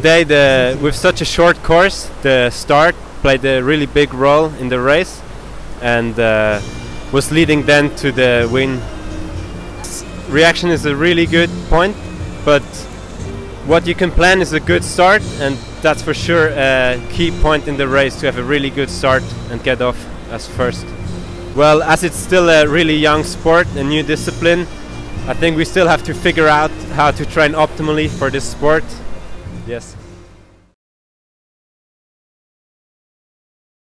Today, the, with such a short course, the start played a really big role in the race and uh, was leading then to the win. Reaction is a really good point, but what you can plan is a good start, and that's for sure a key point in the race to have a really good start and get off as first. Well, as it's still a really young sport, a new discipline, I think we still have to figure out how to train optimally for this sport. Yes.